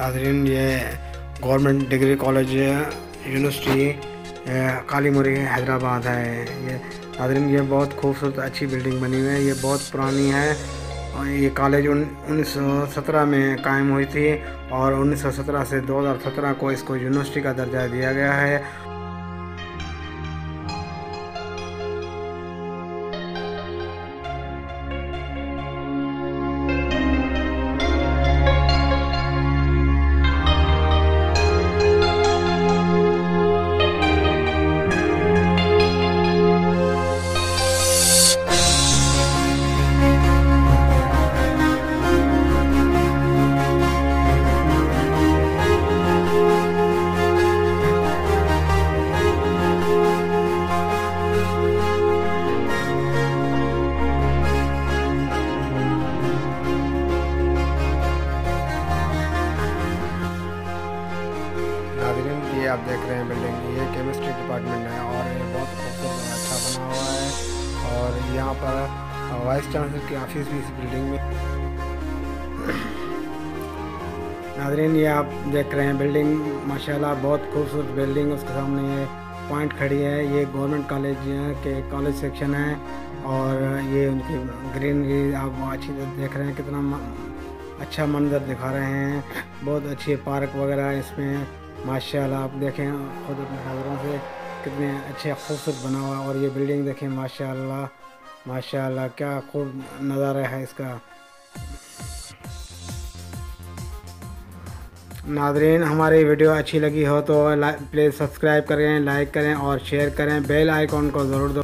नाजरीन, ये government degree college university Kali Kalimori Hyderabad है, ये नाजरीन, ये बहुत खूबसूरत अच्छी बिल्डिंग बनी हुई है, ये बहुत पुरानी है, और ये कॉलेज उन्नीस सौ सत्रह में कायम हुई थी, और उन्नीस सौ सत्रह से दो हज़ार सत्रह को इसको यूनिवर्सिटी का दर्जा दिया गया है। ये आप देख रहे हैं बिल्डिंग, ये केमिस्ट्री डिपार्टमेंट है और ये बहुत खूबसूरत अच्छा बना हुआ है। और यहाँ पर वाइस चांसलर की ऑफ़िस भी इस बिल्डिंग में। नाजरीन, ये आप देख रहे हैं बिल्डिंग माशाल्लाह बहुत खूबसूरत बिल्डिंग उसके सामने ये पॉइंट खड़ी है। ये गवर्नमेंट कॉलेज के कॉलेज सेक्शन है और ये उनकी ग्रीनरी आप अच्छी देख रहे हैं, कितना अच्छा मंजर दिखा रहे हैं। बहुत अच्छी पार्क वगैरह इसमें। माशाल्लाह, आप देखें, खुद अपने नज़रों से कितने अच्छे, खूबसूरत बना हुआ और ये बिल्डिंग देखें, माशाल्लाह माशाल्लाह, क्या खूब नज़ारा है इसका। नादरीन हमारी वीडियो अच्छी लगी हो तो प्लीज़ सब्सक्राइब करें, लाइक करें और शेयर करें, बेल आइकॉन को ज़रूर दो।